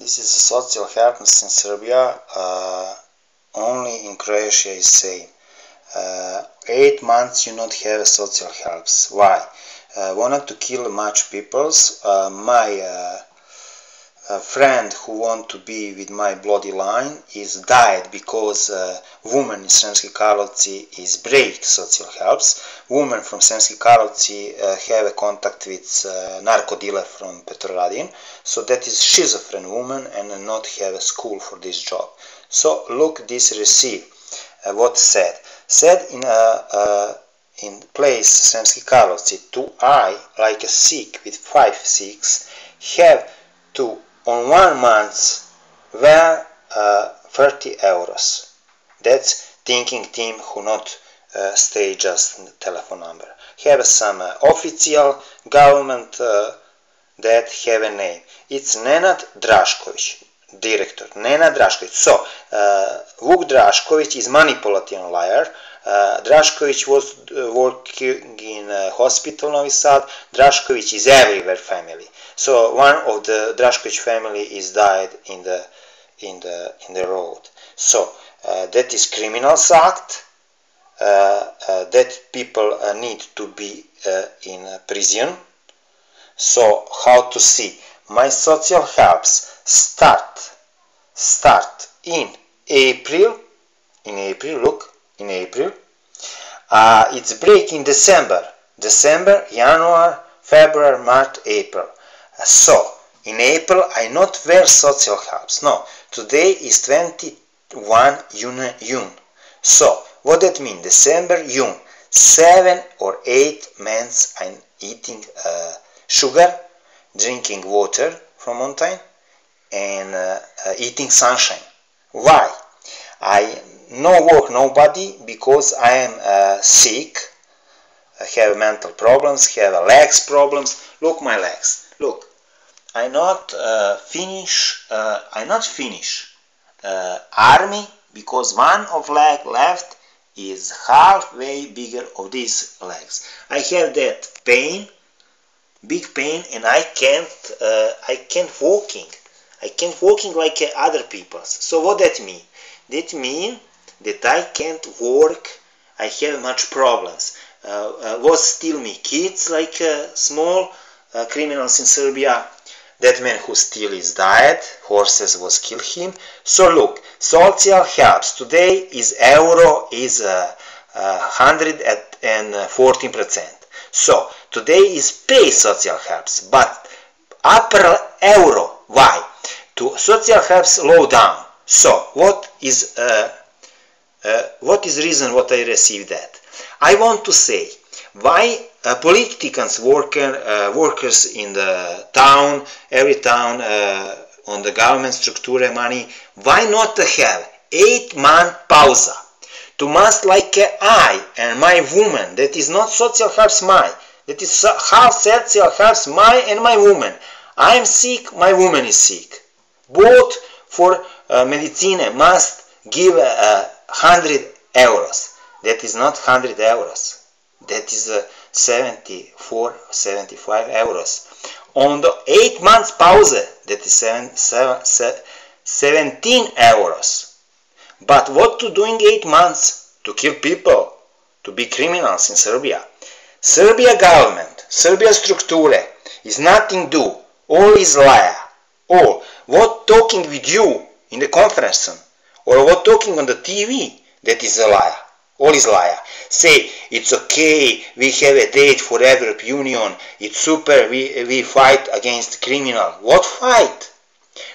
This is a social helpness in Serbia. Uh, only in Croatia is same. Uh, eight months you not have a social helps. Why? Uh, wanted to kill much peoples. Uh, my uh, a friend who want to be with my bloody line is died because uh, woman in Sremski Karlovci is break social helps. Woman from Sremski Karlovci uh, have a contact with uh, narco dealer from Petrovaradin, so that is schizophrenic woman and not have a school for this job. So look this receive. Uh, what said? Said in a, in place Sremski Karlovci to I like a sick with five six have to on one month were uh, 30 euros. That's thinking team who not uh, stay just in the telephone number. Have some uh, official government uh, that have a name. It's Nenad Drašković, director. Nenad Drašković. So, uh, Vuk Drašković is manipulative liar. Uh, Drašković was uh, working in a hospital Novi Sad. Drašković is everywhere family. So one of the Drašković family is died in the in the in the road. So uh, that is criminal act. Uh, uh, that people need to be in prison. So how to see? My social helps start start in April. In April, look in April. Uh, it's break in December. December, January, February, March, April. So, in April I not wear social helps. No, today is 21 June. So, what that mean? December, June. Seven or eight months I'm eating uh, sugar, drinking water from mountain, and uh, uh, eating sunshine. Why? I no work nobody because I am uh, sick, I have mental problems, have legs problems. Look my legs. Look, I not uh, finish. Uh, I not finish uh, army because one of leg left is halfway bigger of these legs. I have that pain, big pain, and I can't. Uh, I can't walking. I can't walking like other people. So what that mean? That mean that I can't work. I have much problems. Uh, uh, was still me kids like small criminals in Serbia that man who steal his diet, horses was kill him. So look, social helps today is euro is uh, uh, 114%. So today is pay social helps, but upper euro. Why? To social helps low down. So what is uh, uh, what is reason what I received that? I want to say why uh, politicians worker, uh, workers in the town, every town uh, on the government structure money, why not have eight month pause? To must like I and my woman, that is not social helps my, that is how social helps my and my woman. I am sick, my woman is sick. Both for uh, medicine must give uh, 100 euros. That is not 100 euros. That is uh, 74, 75 euros. On the 8 months pause, that is seven, seven, 17 euros. But what to do in 8 months? To kill people, to be criminals in Serbia. Serbia government, Serbia structure is nothing do, all is liar. All, what talking with you in the conference room, or what talking on the TV, that is a liar all is liar. Say, it's okay, we have a date for Europe Union, it's super, we, we fight against criminal. What fight?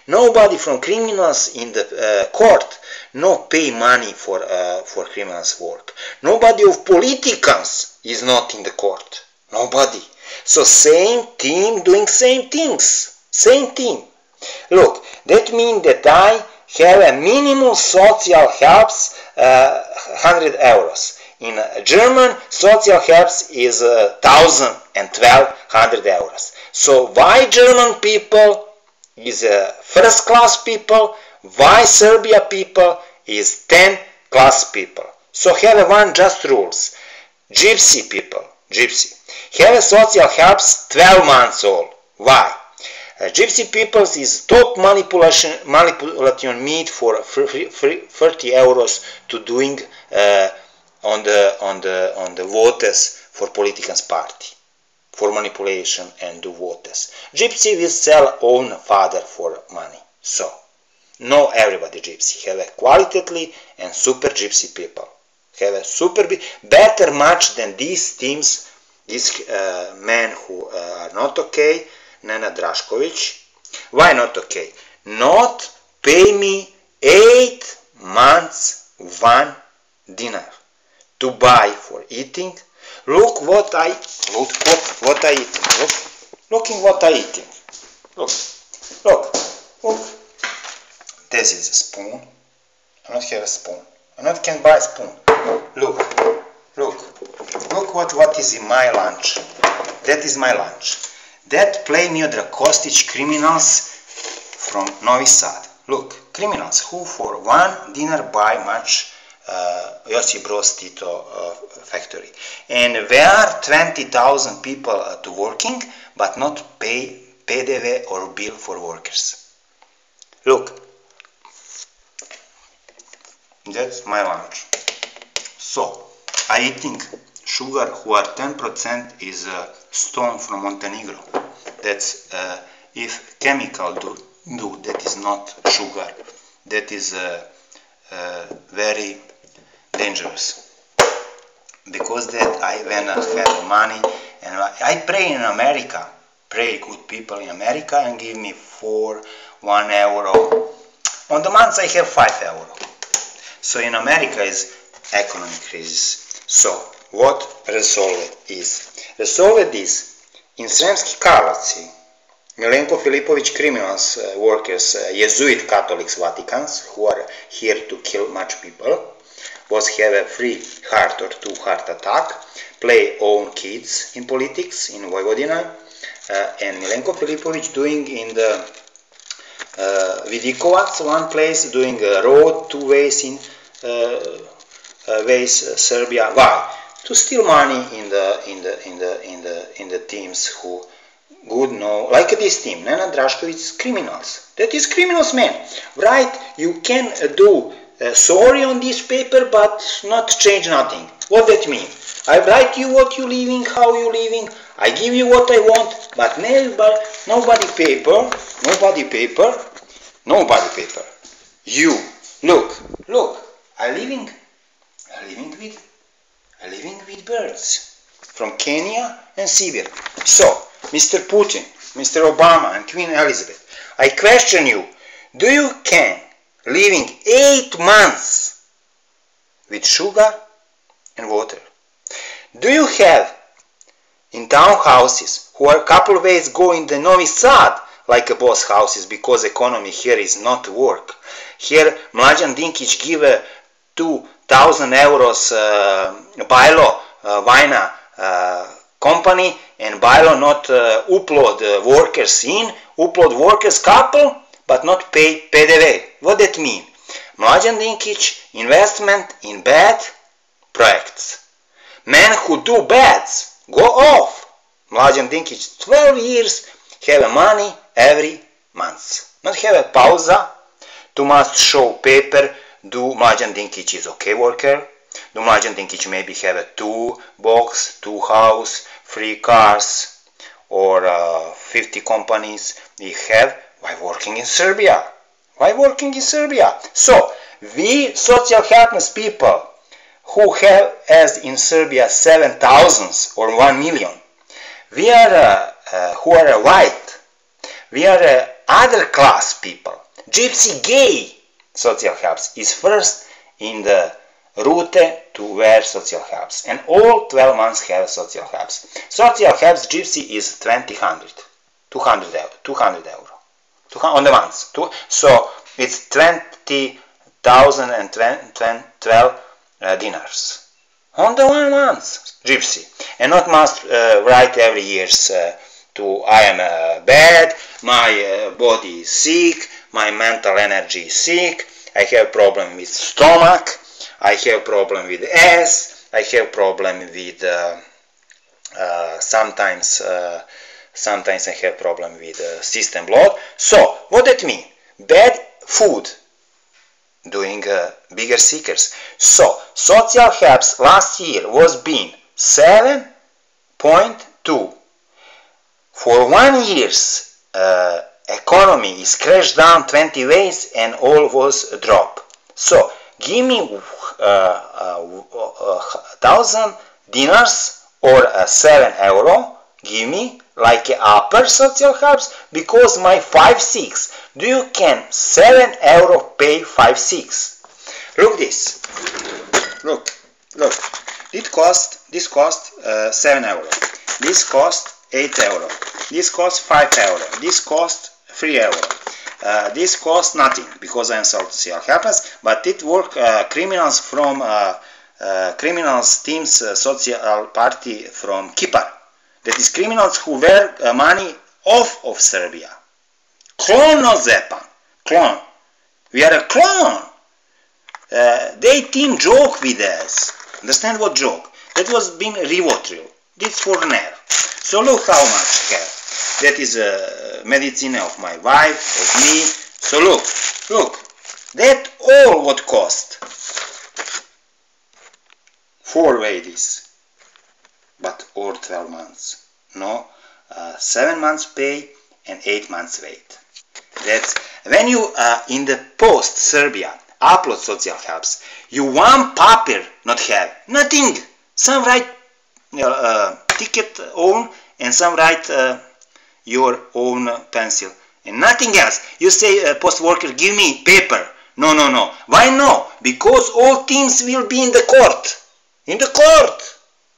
Nobody from criminals in the uh, court no pay money for, uh, for criminals work. Nobody of politicians is not in the court. Nobody. So same team doing same things. Same team. Look, that means that I have a minimum social helps uh, 100 euros. In German, social helps is uh, 1012 euros. So why German people is uh, first class people, why Serbia people is 10 class people. So have one just rules. Gypsy people, gypsy, have a social helps 12 months old. Why? Uh, gypsy peoples is top manipulation manipulation meat for free, free, 30 euros to doing uh, on the on the on the voters for political party for manipulation and do voters. Gypsy will sell own father for money. So, no everybody gypsy. Have a qualitatively and super gypsy people. Have a super better match than these teams, these uh, men who uh, are not okay. Nena Drašković. Why not okay? Not pay me eight months one dinner to buy for eating Look what I look what what I eating. Look looking what I eating. Look look look. This is a spoon. I not have a spoon. I not can buy a spoon. Look look look what what is in my lunch. That is my lunch. That play the Kostic criminals from Novi Sad. Look, criminals who for one dinner buy much uh, Josip Broz Tito uh, factory. And there are 20,000 people uh, to working, but not pay PDV or bill for workers. Look, that's my lunch. So, I eating sugar who are 10% is uh, stone from Montenegro. That's uh, if chemical do, do, that is not sugar. That is uh, uh very dangerous because that I when I have money and I pray in America pray good people in America and give me four one euro on the month I have five euro so in America is economic crisis so what resolved is resolved is in Sremski Karlovci Milenko Filipovic criminals uh, workers uh, Jesuit Catholics Vaticans who are here to kill much people was have a free heart or two heart attack, play own kids in politics in Vojvodina, uh, and Milenko Filipovic doing in the uh, Vidikovac, one place, doing a road two ways in uh, uh ways uh, Serbia. Why? To steal money in the in the in the in the in the teams who good know like this team. Nena Drašković criminals. That is criminals man. Right? You can do uh, sorry on this paper but not change nothing. What that mean? I write you what you living, how you living, I give you what I want, but nobody, nobody paper, nobody paper, nobody paper. You, look, look, I living, I living with, living with birds from Kenya and Siberia. So, Mr. Putin, Mr. Obama and Queen Elizabeth, I question you, do you can living eight months with sugar and water. Do you have in townhouses who are couple ways going the Novi Sad like a boss houses because economy here is not work. Here Mlađan Dinkić give a 2000 euros uh, Bajlo uh, Vajna uh, company and Bajlo not uh, upload uh, workers in, upload workers couple but not pay PDV. What that mean? Mlađan Dinkić investment in bad projects. Men who do bads go off. Mlađan Dinkić 12 years have money every month. Not have a pauza to must show paper do Mlađan Dinkić is okay worker. Do Mlađan Dinkić maybe have a two box, two house, three cars or uh, 50 companies. We have why working in Serbia? Why working in Serbia? So, we social helpless people who have, as in Serbia, seven thousands or one million, we are, uh, uh, who are white, we are uh, other class people. Gypsy gay social helps is first in the route to where social helps. And all 12 months have social helps. Social helps gypsy is 20, 200 euro. 200 euro on the month. So it's 20,012 uh, dinars on the one month, gypsy, and not must uh, write every year uh, to I am uh, bad, my uh, body is sick, my mental energy is sick, I have problem with stomach, I have problem with ass, I have problem with uh, sometimes sometimes I have problem with uh, system load. So, what that mean? Bad food doing uh, bigger seekers. So, social helps last year was been 7.2. For one year's uh, economy is crashed down 20 ways and all was a drop. So, give me uh, uh, thousand dinars or uh, 7 euro, give me like a upper social helps because my 5 6 do you can 7 euro pay 5 6 look this. Look look. It cost this cost uh, 7 euro. This cost 8 euro. This cost 5 euro. This cost 3 euro uh, this cost nothing because I am sorry to see social helpless but it work uh, criminals from uh, uh, criminals teams uh, social party from Kipar that is criminals who were money off of Serbia. Clone Zepan. Clone. We are a clone. They team joke with us. Understand what joke? That was been Rivotril. This for nerve. So look how much care. That is a medicine of my wife, of me. So look, look. That all what cost. Four ladies but all 12 months. No, uh, 7 months pay and 8 months wait. That's when you uh, in the post Serbia upload social helps, you one paper not have, nothing. Some write uh, ticket own and some write uh, your own pencil and nothing else. You say uh, post worker give me paper. No, no, no. Why no? Because all things will be in the court. In the court.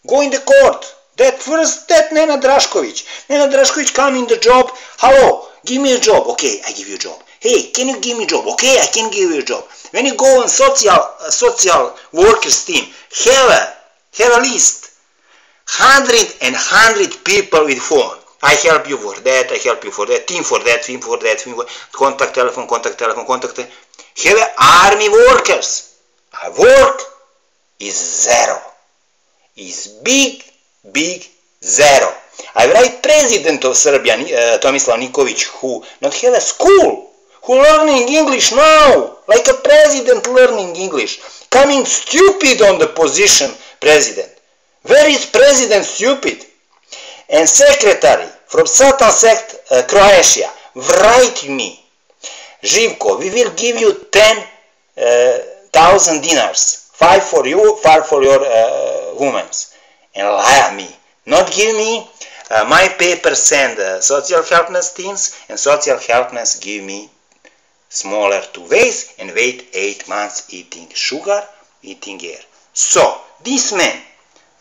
Go in the court. That first, that Nena Drašković. Nena Drašković come in the job. Hello, give me a job. Okay, I give you a job. Hey, can you give me a job? Okay, I can give you a job. When you go on social uh, social workers team, have a have a list. Hundred and hundred people with phone. I help you for that, I help you for that, team for that, team for that, team for that, contact telephone, contact telephone, contact. Have army workers. I work is zero is big, big zero. I write president of Serbia, uh, Tomislav Nikolic, who not have a school, who learning English now, like a president learning English, coming stupid on the position president. Where is president stupid? And secretary from Satan sect uh, Croatia, write me, Živko, we will give you 10,000 uh, dinars, five for you, five for your uh, women's and lie me. Not give me uh, my paper send uh, social helpness teams and social helpness give me smaller two ways and wait eight months eating sugar, eating air. So this man,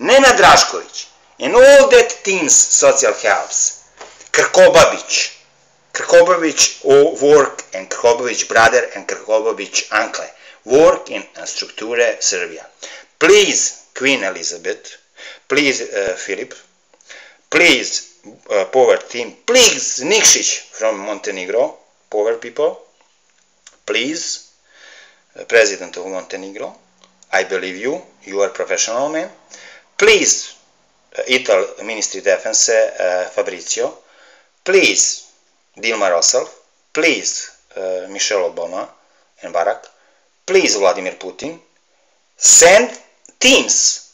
Nena Drašković, and all that teams social helps, Krkobabic, Krkobabic work and Krkobabic brother and Krkobabic uncle. Work in structure Serbia. Please Queen Elizabeth, please uh, Philip, please uh, power team, please Nikšić from Montenegro, power people, please uh, President of Montenegro, I believe you, you are professional man, please uh, Ital Ministry Defense uh, Fabrizio, please Dilma Rousseff, please uh, Michelle Obama and Barack, please Vladimir Putin, send teams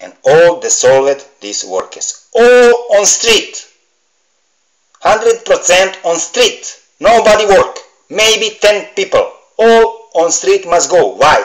and all the dissolved these workers. All on street. 100% on street. Nobody work. Maybe 10 people. All on street must go. Why?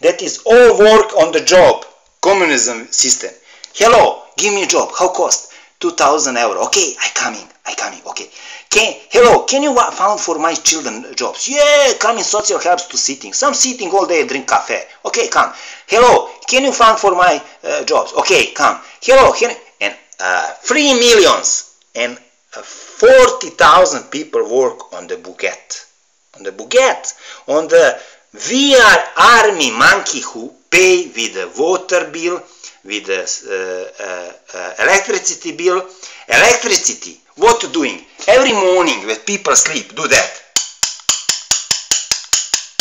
That is all work on the job. Communism system. Hello, give me a job. How cost? 2000 euro. Okay, I coming. I coming. Okay. Can, hello, can you found for my children jobs? Yeah, come in social helps to sitting. Some sitting all day drink cafe. Okay, come. Hello, can you found for my uh, jobs? Okay, come. Hello, can, and uh, three millions and uh, 40,000 people work on the Buget. On the Buget. On the VR army monkey who pay with the water bill, with the uh, uh, uh, electricity bill. Electricity what doing? Every morning when people sleep, do that.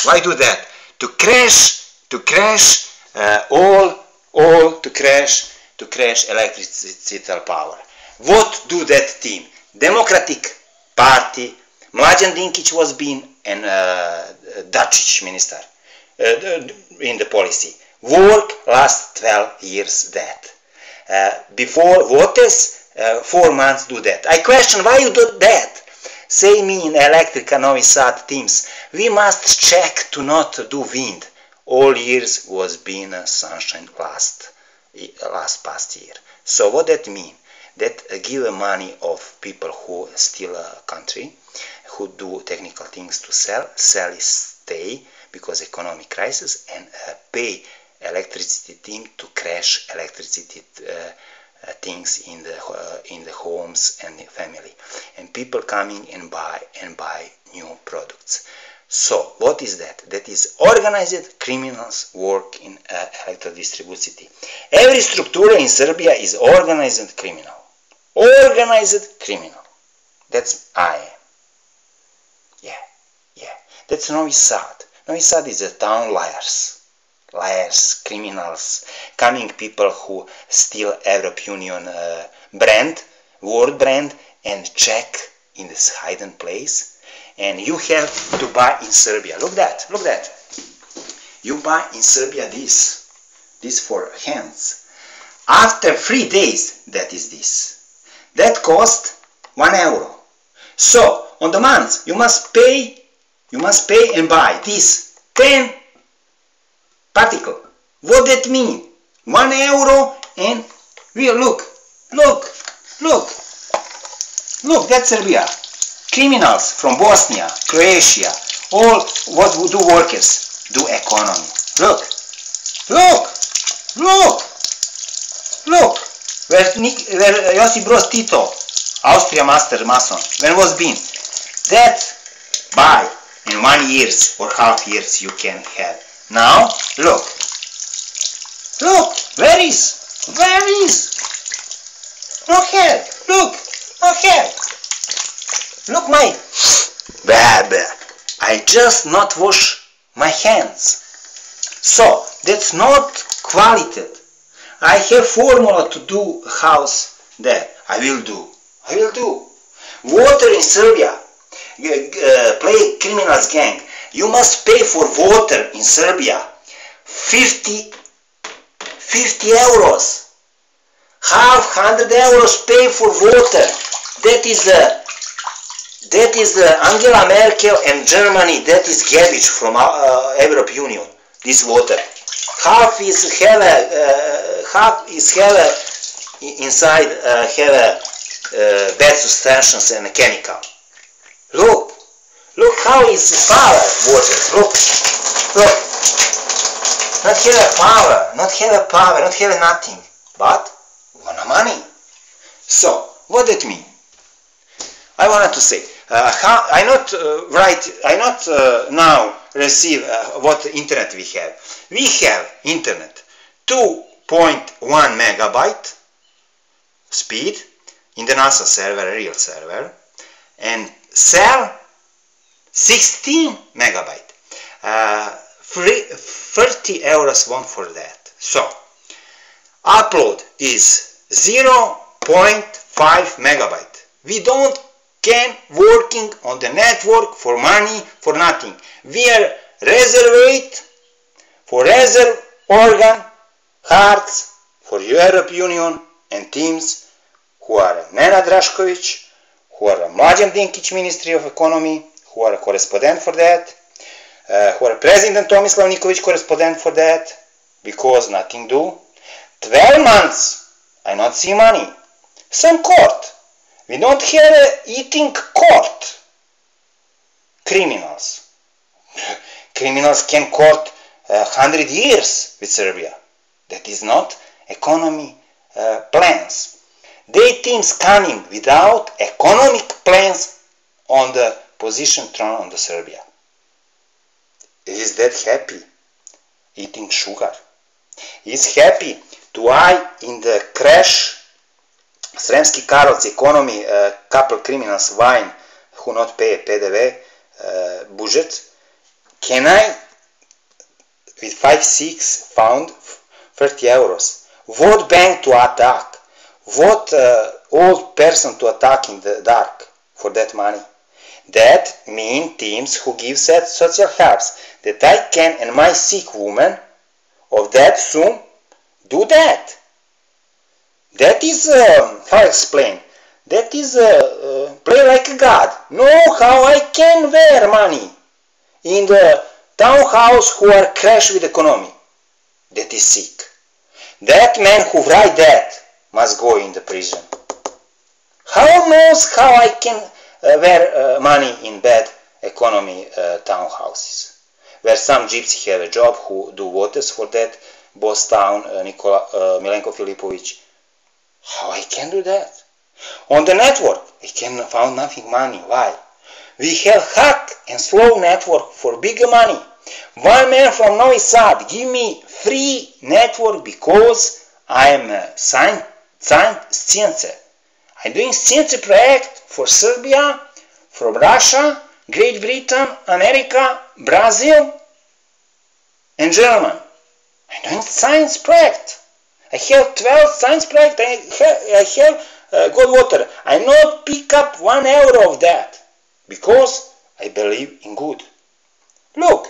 Why do that? To crash, to crash uh, all, all to crash, to crash electrical power. What do that team? Democratic Party, Mlađan Dinkić was being an uh, Dutch minister uh, in the policy. Work last 12 years that. Uh, before voters, uh, four months do that. I question why you do that. Say me in Electrica Novi Sad teams, we must check to not do wind. All years was been sunshine last, last past year. So what that mean? That give money of people who steal a country, who do technical things to sell, sell is stay because economic crisis, and uh, pay electricity team to crash electricity uh, uh, things in the uh, in the homes and the family, and people coming and buy and buy new products. So what is that? That is organized criminals work in uh, electric distribution. Every structure in Serbia is organized criminal. Organized criminal. That's I am. Yeah, yeah. That's Novi Sad. Novi Sad is a town liars. Liars, criminals, coming people who steal European Union uh, brand, world brand, and check in this hidden place and you have to buy in Serbia. Look that, look that. You buy in Serbia this, this for hands. After three days, that is this. That cost one euro. So on the month you must pay, you must pay and buy this 10 particle. What that mean? One euro and we look, look, look, look. That's Serbia criminals from Bosnia, Croatia, all what do workers do economy. Look, look, look, look, where, where Josip Broz Tito, Austria master mason, when was been, that by in one years or half years you can have. Now, look, look, where is, where is, Look here, look, no hair. Look my baby. I just not wash my hands. So that's not quality. I have formula to do house there. I will do. I will do. Water in Serbia. Uh, play criminals gang. You must pay for water in Serbia. 50, 50 euros. Half hundred euros pay for water. That is the that is uh, Angela Merkel and Germany, that is garbage from uh, uh European Union, this water. Half is have a, uh, half is have a, inside uh, have a, uh, bad substances and chemical. Look, look how is power water, look, look. Not have a power, not have a power, not have nothing, but want money. So, what that mean? I wanted to say, uh, how, I not uh, write, I not uh, now receive uh, what internet we have. We have internet 2.1 megabyte speed in the NASA server, real server, and cell 16 megabyte. Uh, free, 30 euros one for that. So, upload is 0.5 megabyte. We don't can working on the network for money for nothing. We are reserved for reserve organ hearts for European Union and teams who are Nena Drašković, who are Mlađan Dinkić Ministry of Economy, who are a correspondent for that, uh, who are President Tomislav Nikolić correspondent for that, because nothing do. 12 months, I not see money. Some court, we don't have a eating court. Criminals. Criminals can court uh, 100 years with Serbia. That is not economy uh, plans. They teams coming without economic plans on the position thrown on the Serbia. Is that happy eating sugar? Is happy to eye in the crash Sremski Karlovci economy, uh, couple criminals wine who not pay PDV uh, budget. Can I, with 5, 6 pound, 30 euros, What bank to attack? what uh, old person to attack in the dark for that money. That mean teams who give social helps that I can and my sick woman of that soon do that. That is, uh, how I explain, that is uh, uh, play like a god. Know how I can wear money in the townhouse who are crash with economy. That is sick. That man who write that must go in the prison. How knows how I can uh, wear uh, money in bad economy uh, townhouses? Where some gypsy have a job who do waters for that boss town, Nikola Milenko Filipovic. How I can do that? On the network, I can found nothing money. Why? We have hack and slow network for bigger money. One man from Novi Sad give me free network because I am a science, science I'm doing science project for Serbia, from Russia, Great Britain, America, Brazil, and Germany. I'm doing science project. I have 12 science project. I have, I have uh, Goldwater. I not pick up one euro of that because I believe in good. Look,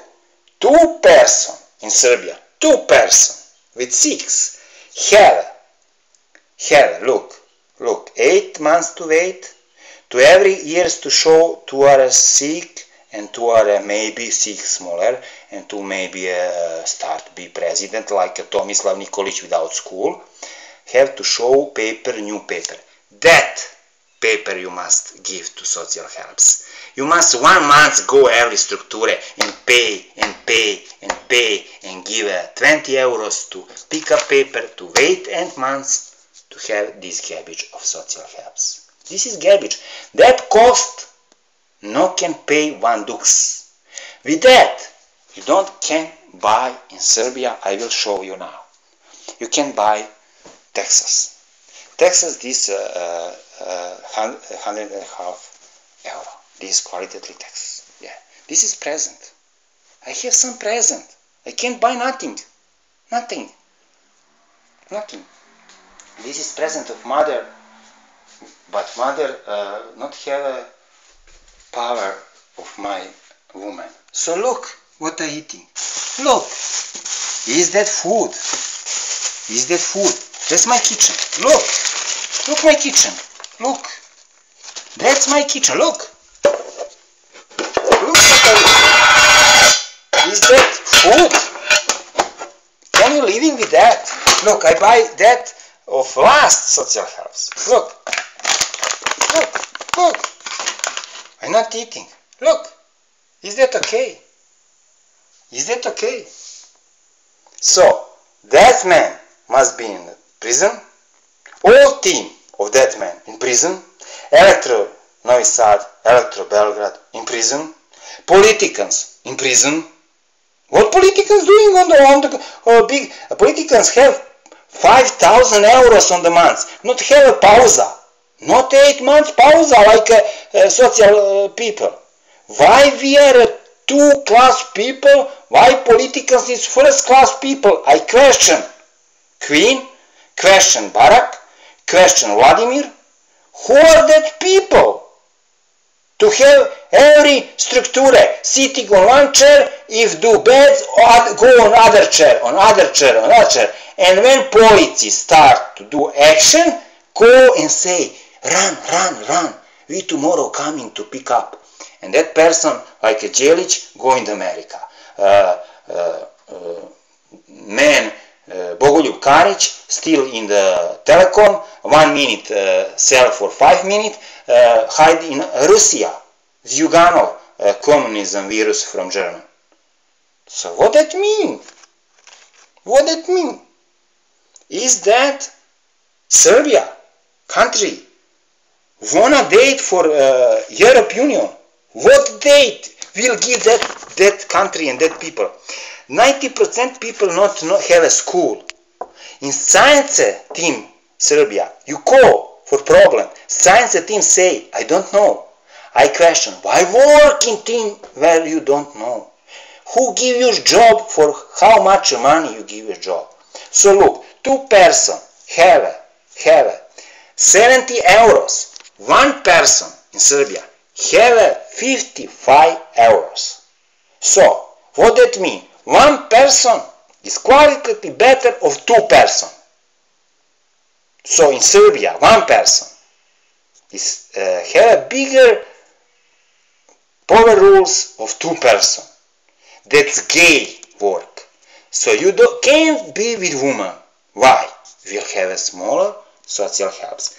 two person in Serbia, two person with six have, have, look, look, eight months to wait, to every years to show two are sick and two are maybe sick smaller and two maybe uh, start be president like Tomislav Nikolic without school, have to show paper, new paper. That paper you must give to social helps. You must one month go every structure and pay and pay and pay and give uh, 20 euros to pick up paper to wait and months to have this garbage of social helps. This is garbage. That cost no can pay one dux. With that, you don't can buy in Serbia, I will show you now. You can buy Texas. Texas this uh, uh, hundred and a half euro. This qualitatively Texas. Yeah, this is present. I have some present. I can't buy nothing. Nothing. Nothing. This is present of mother, but mother uh, not have a power of my woman. So look what I eating. Look, is that food? Is that food? That's my kitchen. Look, look my kitchen. Look, that's my kitchen. Look, look Is that food? Can you living with that? Look, I buy that of last social house. Look, look, look. I'm not eating. Look, is that okay? Is that okay? So, that man must be in prison. All team of that man in prison. Electro Novi Sad, Electro Belgrade in prison. Politicians in prison. What politicians doing on the, on the uh, big... Uh, politicians have 5,000 euros on the month. Not have a pausa. Not 8 months pausa like uh, uh, social people. Why we are two class people? Why politicians is first class people? I question. Queen, question Barack, question Vladimir. Who are that people? To have every structure sitting on one chair, if do bad, go on other chair, on other chair, on other chair. And when police start to do action, go and say, run, run, run. We tomorrow coming to pick up. And that person, like a Jelic, go in America. Uh, uh, uh, man, uh, Bogoljub Karic, still in the telecom, one minute uh, sell for five minutes, uh, hide in Russia. Zyuganov, uh, communism virus from German. So what that mean? What that mean? Is that Serbia, country, wanna date for uh, Europe Union? What date will give that, that country and that people? 90% people not, not have a school. In science team Serbia, you call for problem. Science team say, I don't know. I question, why work in team where you don't know? Who give you job for how much money you give your job? So look, two person have, have 70 euros. One person in Serbia have 55 euros. So, what that mean? One person is qualitatively better of two person. So in Serbia, one person is uh, have a bigger power rules of two person. That's gay work. So you do, can't be with woman. Why? We'll have a smaller social helps.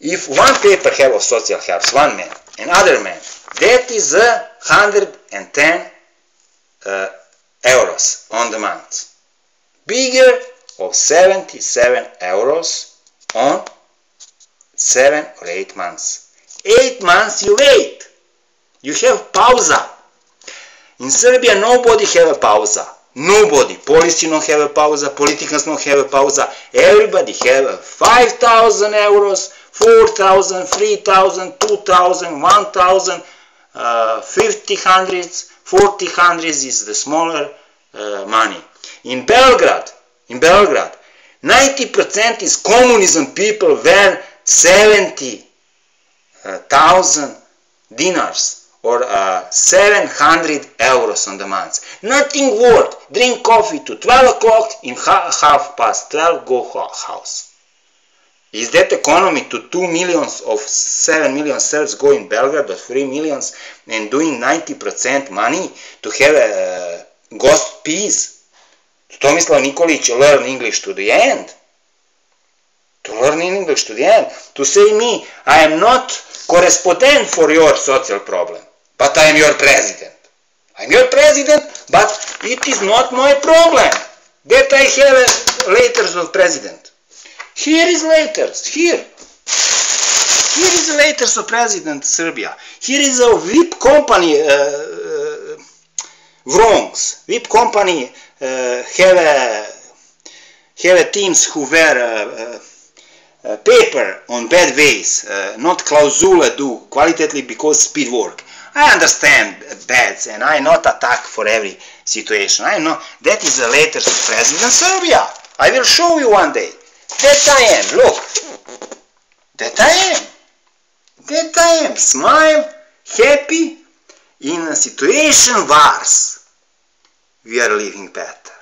If one paper have of social helps, one man, another man, that is a 110 uh, euros on the month. Bigger of 77 euros on 7 or 8 months. 8 months you wait. You have pausa. In Serbia nobody have a pausa. Nobody. Policy don't have a pausa. Politicians don't have a pausa. Everybody have 5,000 euros, 4,000, 3,000, 2,000, 1,000, uh, 50 hundreds, 40 hundreds is the smaller uh, money. In Belgrade, in Belgrade, 90% is communism people were 70,000 dinars or uh, 700 euros on the month. Nothing worth. Drink coffee to 12 o'clock, in ha half past 12 go house. Is that economy to 2 millions of 7 million Serbs go in Belgrade or 3 millions and doing 90% money to have a ghost peace? Tomislav Nikolic learn English to the end. To learn English to the end. To say me, I am not correspondent for your social problem but I am your president. I am your president, but it is not my problem that I have letters of president. Here is letters, here. Here is letters of president Serbia. Here is a VIP company, uh, uh, Vrongs. VIP company uh, have a, have a teams who wear uh, paper on bad ways, uh, not clausula do, qualitatively because speed work. I understand bad and I not attack for every situation. I know that is a letter to President Serbia. I will show you one day. That I am. Look. That I am. That I am. Smile, happy. In a situation worse, we are living better.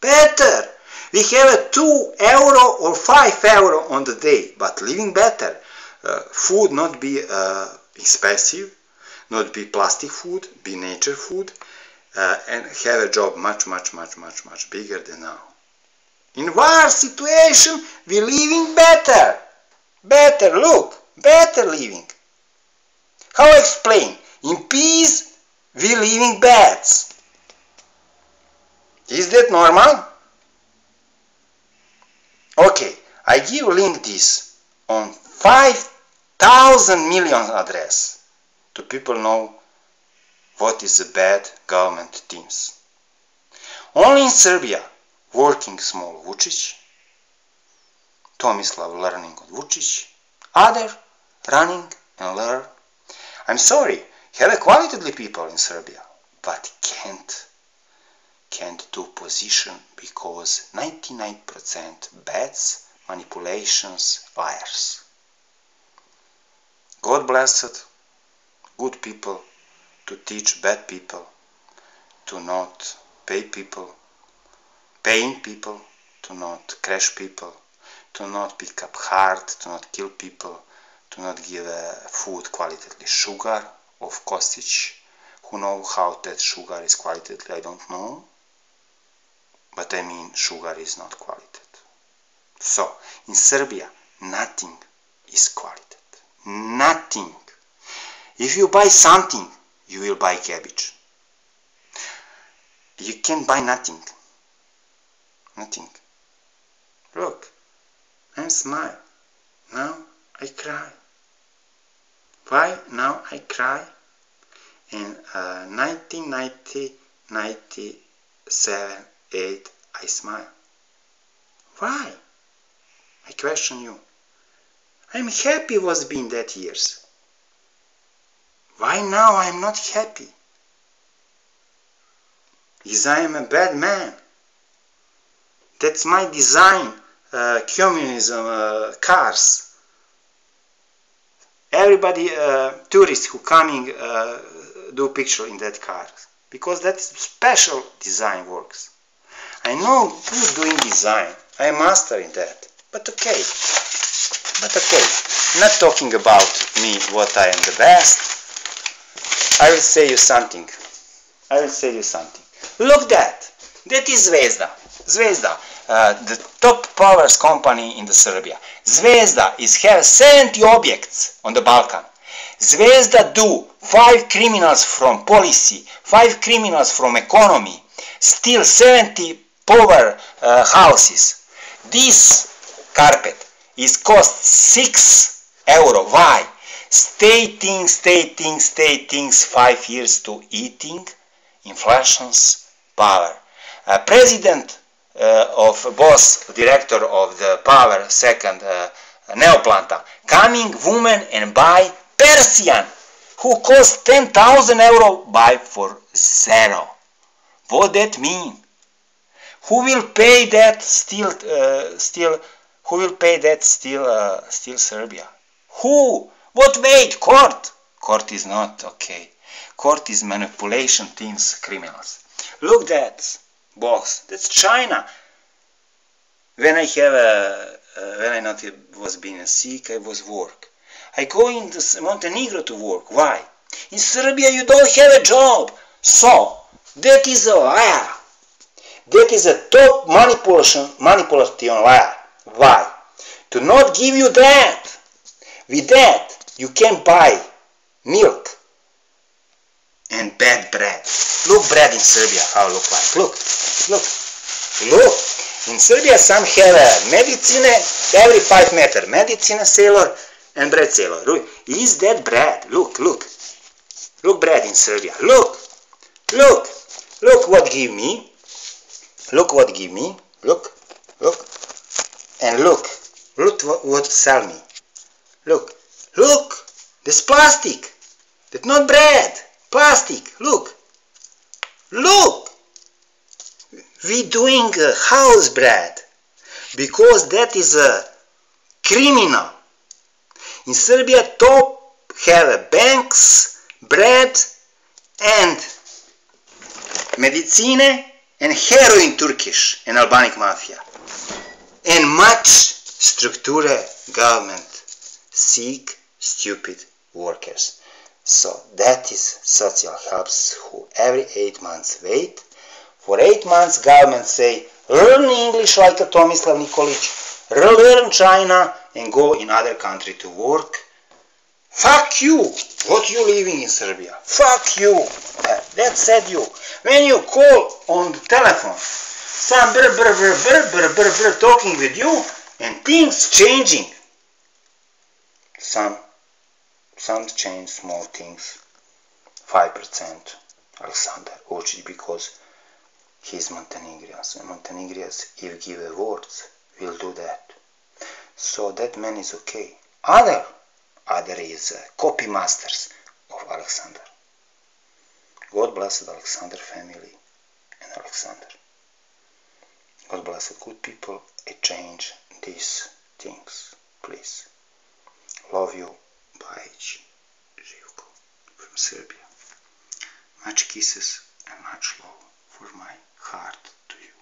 Better. We have a 2 euro or 5 euro on the day, but living better. Uh, food not be uh, expensive not be plastic food, be nature food, uh, and have a job much, much, much, much, much bigger than now. In war situation, we're living better. Better, look, better living. How explain? In peace, we're living bad. Is that normal? Okay, I give link this on 5000 million address to people know what is the bad government teams. Only in Serbia working small Vucic, Tomislav learning on Vucic, other running and learn. I'm sorry, have a qualitatively people in Serbia, but can't can't do position because 99% bets, manipulations, liars. God blessed good people to teach bad people to not pay people, paying people to not crash people, to not pick up hard, to not kill people, to not give uh, food qualitatively sugar of Kostic. Who know how that sugar is qualitatively, I don't know. But I mean sugar is not qualitative. So, in Serbia, nothing is qualitative. Nothing. If you buy something, you will buy cabbage. You can buy nothing. Nothing. Look, I'm smile. Now I cry. Why now I cry? In uh, 1990, 97, 8, I smile. Why? I question you. I'm happy was been that years. Why now I am not happy? Is I am a bad man. That's my design uh, communism uh, cars. Everybody, uh, tourists who coming uh, do picture in that car because that special design works. I know good doing design. I am master in that. But okay. But okay. Not talking about me what I am the best. I will say you something. I will say you something. Look that. That is Zvezda. Zvezda. Uh, the top powers company in the Serbia. Zvezda is have 70 objects on the Balkan. Zvezda do five criminals from policy, five criminals from economy, still 70 power uh, houses. This carpet is cost 6 euro. Why? Stating, stating, stating, five years to eating, inflation's power. Uh, president uh, of boss, director of the power, second uh, Neoplanta, coming woman and buy Persian, who cost 10,000 euro, buy for zero. What that mean? Who will pay that still, uh, still, who will pay that still, uh, still Serbia? Who? What wait? Court? Court is not okay. Court is manipulation teams, criminals. Look that box. That's China. When I have a, uh, when I not was being sick, I was work. I go into Montenegro to work. Why? In Serbia you don't have a job. So, that is a lie. That is a top manipulation, manipulation lie. Why? To not give you that. With that, you can buy milk and bad bread. Look bread in Serbia, how look like. Look, look, look. In Serbia some have medicine every 5 meter. Medicine sailor and bread sailor. Look, is that bread? Look, look. Look bread in Serbia. Look, look, look what give me. Look what give me. Look, look. And look, look what sell me. Look, look, this plastic. That's not bread. Plastic, look. Look! We doing a house bread because that is a criminal. In Serbia, top have banks, bread, and medicine and heroin Turkish and Albanic mafia. And much structure government seek stupid workers. So that is social helps who every eight months wait. For eight months government say learn English like a Tomislav Nikolic, learn China and go in other country to work. Fuck you! What you living in Serbia? Fuck you! Uh, that said you. When you call on the telephone, some brr brr brr brr brr brr brr talking with you and things changing. Some some change small things. 5% Alexander Vucic because he's Montenegrin. So Montenegrins, if give words, will do that. So that man is okay. Other, other is uh, copy masters of Alexander. God bless the Alexander family and Alexander. God bless the good people and change these things, please. Love you. Bajic, Živko from Serbia. Much kisses and much love for my heart to you.